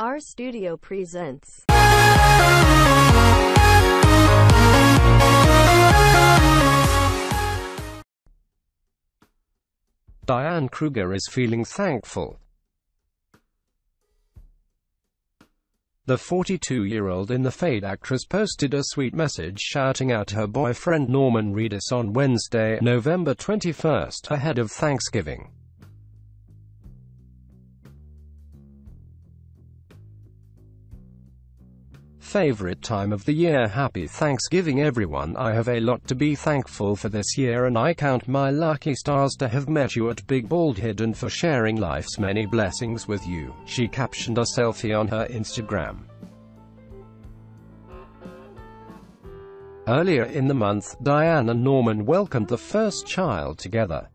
R Studio presents. Diane Kruger is feeling thankful. The 42-year-old in the Fade actress posted a sweet message shouting out her boyfriend Norman Reedus on Wednesday, November 21, ahead of Thanksgiving. Favorite time of the year Happy Thanksgiving everyone I have a lot to be thankful for this year and I count my lucky stars to have met you at Big Bald Head and for sharing life's many blessings with you, she captioned a selfie on her Instagram. Earlier in the month, Diane and Norman welcomed the first child together.